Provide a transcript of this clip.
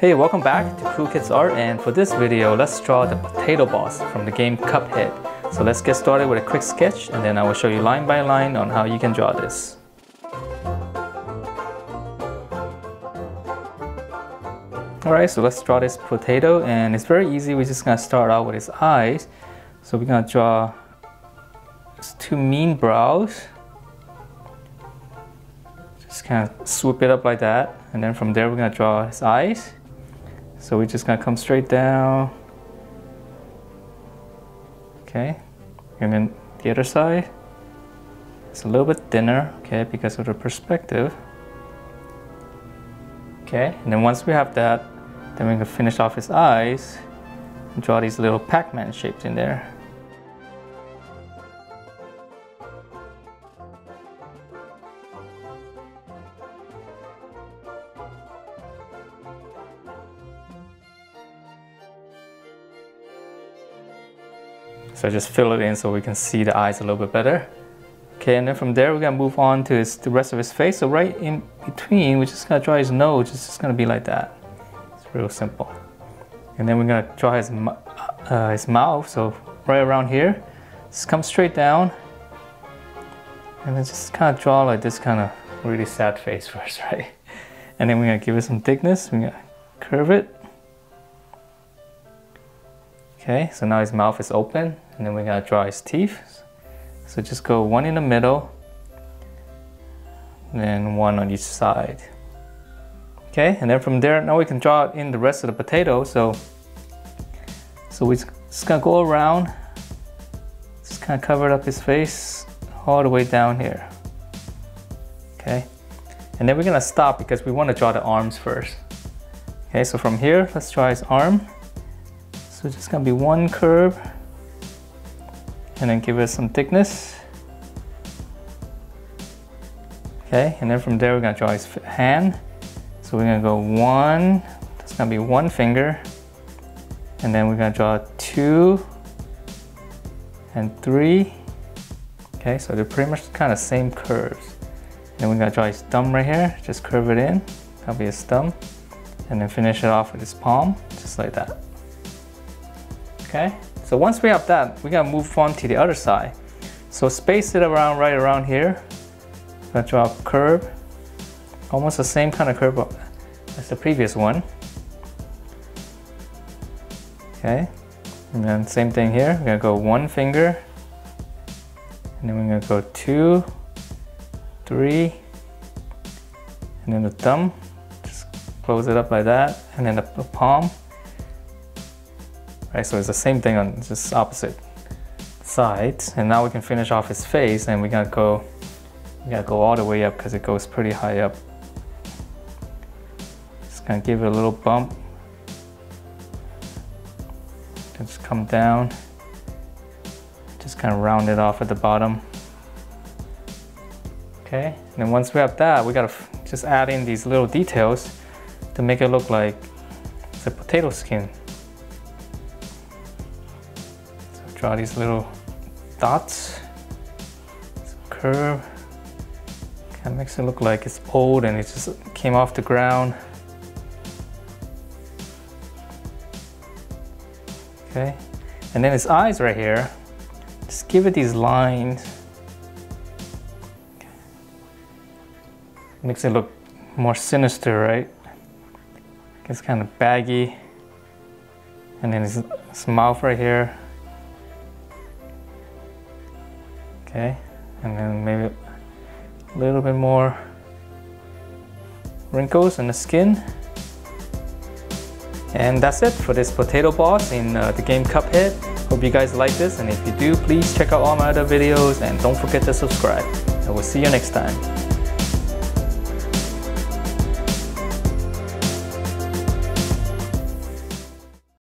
Hey, welcome back to Cool Kids Art and for this video, let's draw the potato boss from the game Cuphead. So let's get started with a quick sketch and then I will show you line by line on how you can draw this. Alright, so let's draw this potato and it's very easy. We're just gonna start out with his eyes. So we're gonna draw his two mean brows. Just kind of swoop it up like that. And then from there we're gonna draw his eyes. So we're just gonna come straight down. Okay, and then the other side. It's a little bit thinner, okay, because of the perspective. Okay, and then once we have that, then we're gonna finish off his eyes and draw these little Pac-Man shapes in there. So just fill it in so we can see the eyes a little bit better. Okay, and then from there we're gonna move on to his, the rest of his face. So right in between, we're just gonna draw his nose. It's just gonna be like that. It's real simple. And then we're gonna draw his, uh, his mouth. So right around here, just come straight down. And then just kind of draw like this kind of really sad face first, right? And then we're gonna give it some thickness. We're gonna curve it. Okay, so now his mouth is open and then we're gonna draw his teeth. So just go one in the middle, then one on each side. Okay, and then from there, now we can draw in the rest of the potato. So, so we're just gonna go around, just kind of cover up his face all the way down here. Okay, and then we're gonna stop because we wanna draw the arms first. Okay, so from here, let's draw his arm. So it's just gonna be one curve and then give it some thickness. Okay, and then from there we're gonna draw his hand. So we're gonna go one, that's gonna be one finger. And then we're gonna draw two and three. Okay, so they're pretty much kind of same curves. Then we're gonna draw his thumb right here, just curve it in. That'll be his thumb. And then finish it off with his palm, just like that. Okay, so once we have that, we gotta move on to the other side. So space it around right around here. Gonna draw a curve, almost the same kind of curve as the previous one. Okay, and then same thing here. We're gonna go one finger, and then we're gonna go two, three, and then the thumb. Just close it up like that, and then the palm right? So it's the same thing on just opposite sides. And now we can finish off his face and we gotta go, we gotta go all the way up because it goes pretty high up. Just gonna give it a little bump. And just come down. Just kind of round it off at the bottom. Okay, and then once we have that, we gotta just add in these little details to make it look like it's a potato skin. Draw these little dots, curve, kind of makes it look like it's old and it just came off the ground. Okay, and then his eyes right here, just give it these lines. Makes it look more sinister, right? It's kind of baggy. And then his, his mouth right here. Okay and then maybe a little bit more wrinkles in the skin and that's it for this potato boss in uh, the game Cuphead. Hope you guys like this and if you do, please check out all my other videos and don't forget to subscribe. And we'll see you next time.